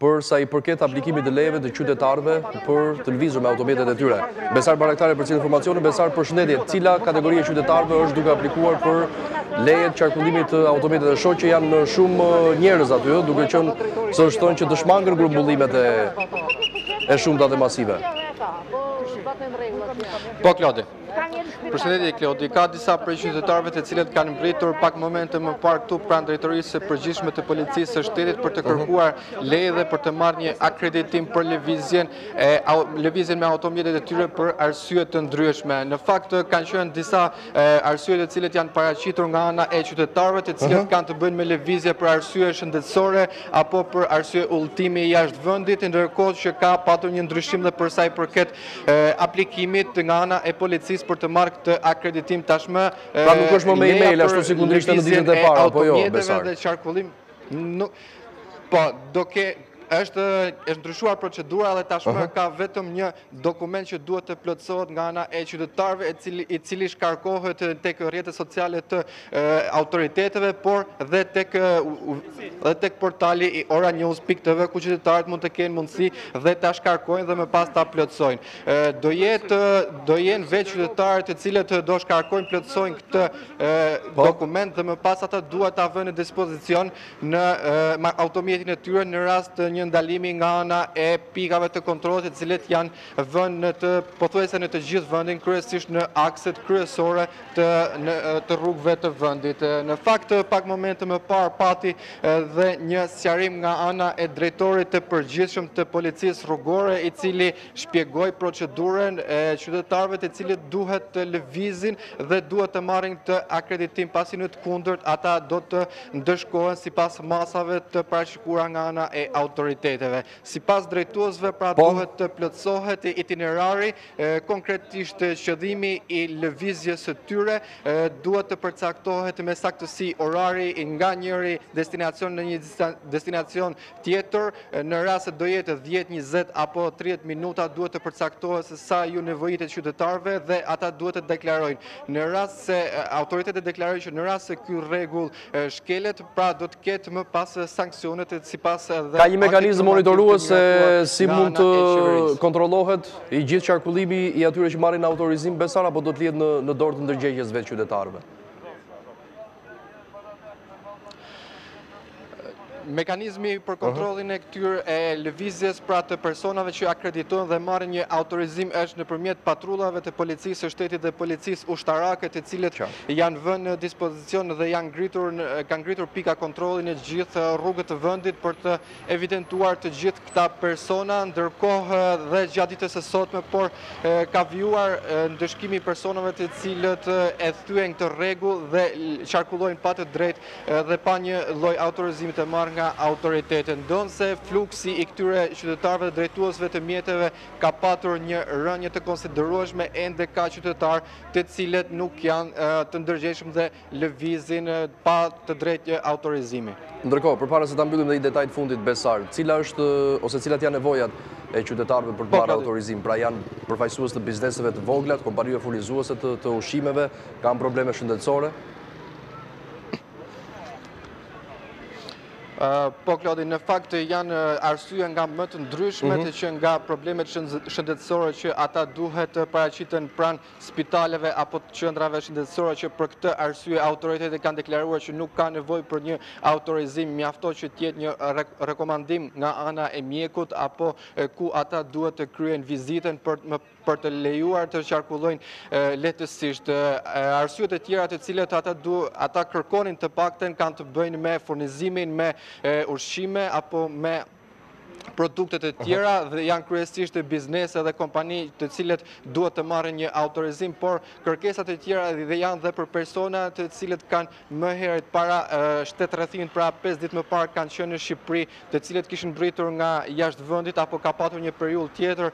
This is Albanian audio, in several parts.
për sa i përket aplikimit të lejeve të qytetarëve për të lëvizur me automjetet e tyre. Besar Bajraktari e përcjell informacionin, Besar përshëndetje, cila kategori e qytetarëve është duke aplikuar për leje të qarkullimit të automjeteve, shoh që janë në shumë njerëz aty, duke qenë se është thonë që të shmangen grumbullimet e shumta dhe masive. Po, Klodi. Përshëndetje Klodi, ka disa prej qytetarëve të cilët kanë mbritur pak momente më parë këtu pranë drejtorisë së përgjithshme të policisë së shtetit për të mhm. kërkuar leje dhe për të marrë një akreditim për lëvizjen e lëvizjen me automjetet e tyre për arsye të ndryshme. Në fakt kanë qenë disa arsye të cilat janë paraqitur nga ana e qytetarëve të cilat mhm. kanë të bëjnë me lëvizje për arsye shëndetësore apo për arsye udhëtimi jashtë vendit, ndërkohë që ka patur një ndryshim dhe për sa i përket aplikimit nga ana e policisë për të marrë këtë akreditim tashmë pra nuk është më me e-mail ashtu sikundër ishte në ditët e para apo jo Besar dhe qarkullim nuk po duke është është ndryshuar procedura dhe tashmë ka vetëm një dokument që duhet të plotësohet nga ana e qytetarëve i cili i cili shkarkohet tek rrjetet sociale të autoriteteve, por dhe tek dhe tek portali i oranews.tv ku qytetarët mund të kenë mundësi dhe ta shkarkojnë dhe më pas ta plotësojnë. Do jetë do jenë vetë qytetarët të cilët do shkarkojnë plotësojnë këtë po. dokument dhe më pas ata duhet ta vënë në dispozicion në automjetin e tyre në rast të një ndalimi nga ana e pikave të kontrollit të cilat janë vënë në të pothuajse në të gjithë vendin, kryesisht në akset kryesore të të rrugëve të vendit. Në fakt pak momente më parë pati dhe një sqarim nga ana e drejtorit të përgjithshëm të policisë rrugore, i cili shpjegoi procedurën e qytetarëve të cilët duhet të lëvizin dhe duhet të marrin këtë akreditim, pasi në të kundërt ata do të ndëshkohen sipas masave të parashikuara nga ana e autoriteteve. Sipas drejtuesve pra duhet të plotësohet itinerari, konkretisht qëllimi i lëvizjes së tyre, duhet të përcaktohet me saktësi orari nga njëri destinacion në një destinacion tjetër, në rast se do jetë dhjetë, njëzet apo tridhjetë minuta duhet të përcaktohet se sa u nevojitet qytetarëve dhe ata duhet të deklarojnë. Në rast se autoritetet deklarojnë që në rast se ky rregull shkelet, pra do të ketë më pas sanksionet e sipas edhe... Ka një mekanizm monitorues se si mund të kontrollohet i gjithë qarkullimi i atyre që marrin autorizim Besar, apo do të lihet në dorë të ndërgjegjes së vetë qytetarëve? Mekanizmi për kontrollin e këtyre e lëvizjes pra të personave që akreditohen dhe marrin një autorizim është nëpërmjet patrullave të Policisë së Shtetit dhe Policisë Ushtarake të cilët janë vënë në dispozicion dhe janë ngritur kanë ngritur pika kontrolli në të gjithë rrugët të vendit për të evidentuar të gjithë këta persona ndërkohë dhe gjatë ditës së sotme por ka vijuar ndëshkimi i personave të cilët e thyejnë këtë rregull dhe qarkullojnë pa të drejtë Dhe pa një lloj autorizimi të marrë nga autoritetet, ndonëse fluksi i këtyre qytetarëve dhe drejtuesve të mjeteve ka patur një rënie të konsiderueshme, ende ka qytetarë të cilët nuk janë të ndërgjegjshëm dhe lëvizin pa të drejtë autorizimi. Ndërkohë, përpara se ta mbyllim dhe një detaj të fundit, Besart, cila është ose cilat janë nevojat e qytetarëve për të marrë autorizim? Pra janë përfaqësues të bizneseve të vogla, të kompanive furnizuese të ushqimeve, kanë probleme shëndetësore? Po, Klodi, në fakt janë arsye nga më të ndryshmet mhm. që nga problemet shëndetësore që ata duhet të paraqiten pranë spitaleve apo të qendrave shëndetësore që për këtë arsye autoritetet kanë deklaruar që nuk ka nevojë për një autorizim mjafton që të jetë një rekomandim nga ana e mjekut apo ku ata duhet të kryejnë vizitën për më për të lejuar të qarkullojnë lehtësisht. Arsyet e tjera të cilat ata kërkonin të paktën kanë të bëjnë me furnizimin, me ushqime, apo me produkte të tjera dhe janë kryesisht biznese dhe kompani të cilat duhet të marrin një autorizim, por kërkesat e tjera dhe janë dhe për persona të cilët kanë më herët para shtetrrethimit, pra pesë ditë më parë kanë qenë në Shqipëri, të cilët kishin mbërritur nga jashtë vendit apo ka patur një periudhë tjetër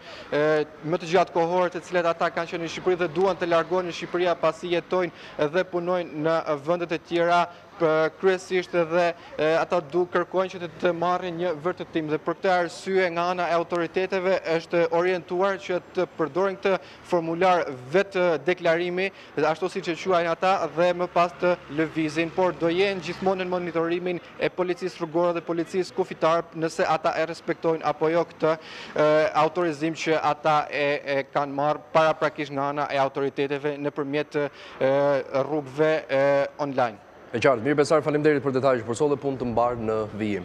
më të gjatë kohore të cilët ata kanë qenë në Shqipëri dhe duan të largohen nga Shqipëria pasi jetojnë dhe punojnë në vendet e tjera kryesisht dhe ata du kërkojnë që të marrin një vërtetim dhe për këtë arsye nga ana e autoriteteve është orientuar që të përdorin këtë formular vetëdeklarimi dhe ashtu siç e quajnë ata dhe më pas të lëvizin, por do jenë gjithmonë nën monitorimin e policisë rrugore dhe policisë kufitare nëse ata e respektojnë apo jo këtë autorizim që ata e kanë marrë paraprakisht nga ana e autoriteteve nëpërmjet rrugëve online. E qartë. Mirë Besart, faleminderit për detajet që përcolle, punë të mbarë në vijim.